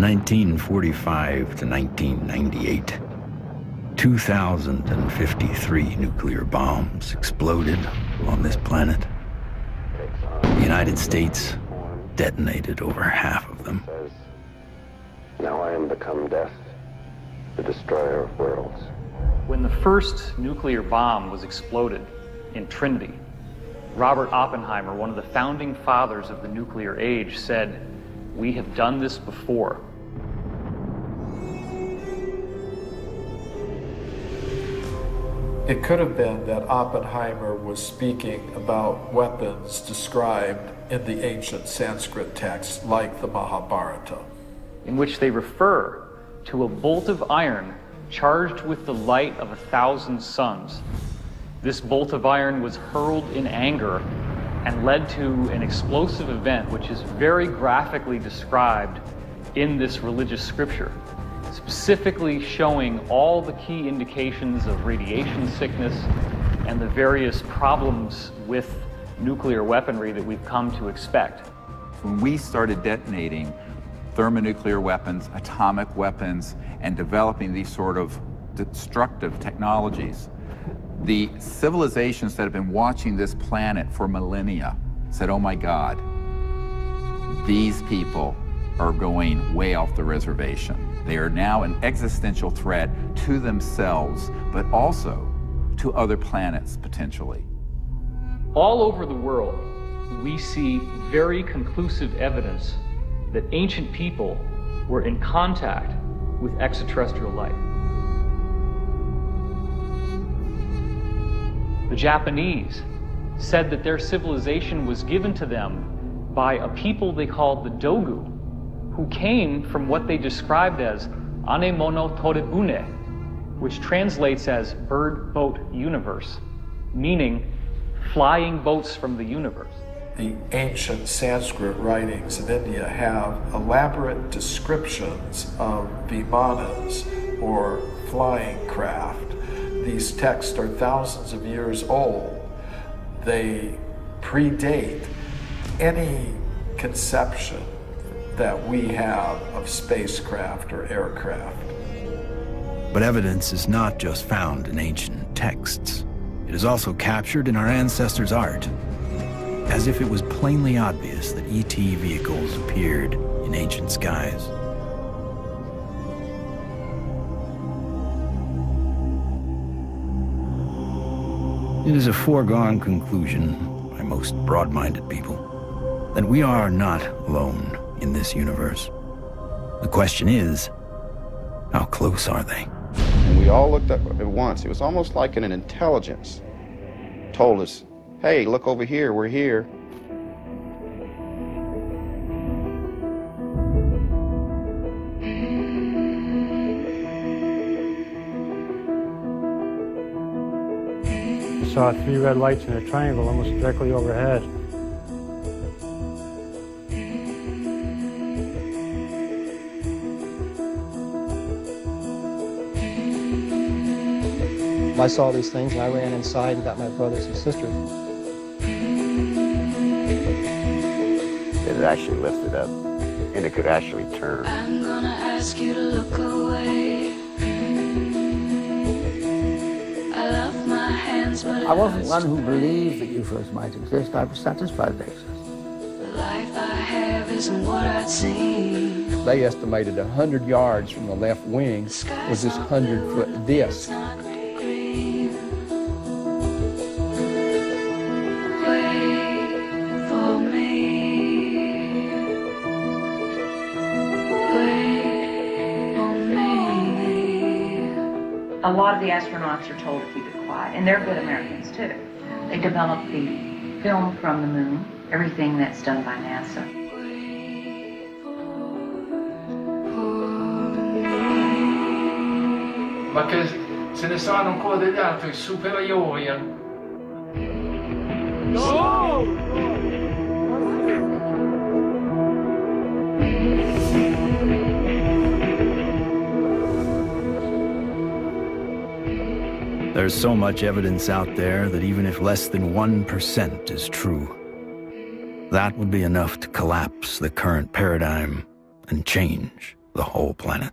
1945 to 1998, 2,053 nuclear bombs exploded on this planet. The United States detonated over half of them. Now I am become death, the destroyer of worlds. When the first nuclear bomb was exploded in Trinity, Robert Oppenheimer, one of the founding fathers of the nuclear age, said, We have done this before. It could have been that Oppenheimer was speaking about weapons described in the ancient Sanskrit texts like the Mahabharata. In which they refer to a bolt of iron charged with the light of a thousand suns. This bolt of iron was hurled in anger and led to an explosive event which is very graphically described in this religious scripture specifically showing all the key indications of radiation sickness and the various problems with nuclear weaponry that we've come to expect. When we started detonating thermonuclear weapons, atomic weapons, and developing these sort of destructive technologies, the civilizations that have been watching this planet for millennia said, oh my God, these people are going way off the reservation. They are now an existential threat to themselves, but also to other planets potentially. All over the world, we see very conclusive evidence that ancient people were in contact with extraterrestrial life. The Japanese said that their civilization was given to them by a people they called the Dogu, who came from what they described as Anemono Torebune, which translates as bird boat universe, meaning flying boats from the universe. The ancient Sanskrit writings of India have elaborate descriptions of vimanas or flying craft. These texts are thousands of years old. They predate any conception that we have of spacecraft or aircraft. But evidence is not just found in ancient texts. It is also captured in our ancestors' art, as if it was plainly obvious that ET vehicles appeared in ancient skies. It is a foregone conclusion by most broad-minded people that we are not alone in this universe. The question is, how close are they? And we all looked up at once. It was almost like an intelligence told us, hey, look over here, we're here. Saw three red lights in a triangle almost directly overhead. I saw these things and I ran inside and got my brothers and sisters. It actually lifted up and it could actually turn. I'm gonna ask you to look away. I wasn't one who believed that UFOs might exist. I was satisfied they exist. The life I have isn't what I'd seen. They estimated 100 yards from the left wing was this 100-foot disc. A lot of the astronauts are told to keep it quiet, and they're good Americans too. They develop the film from the moon, everything that's done by NASA. Ma che se ne sanno ancora degli altri superiori. Eh? No! There's so much evidence out there that even if less than 1% is true, that would be enough to collapse the current paradigm and change the whole planet.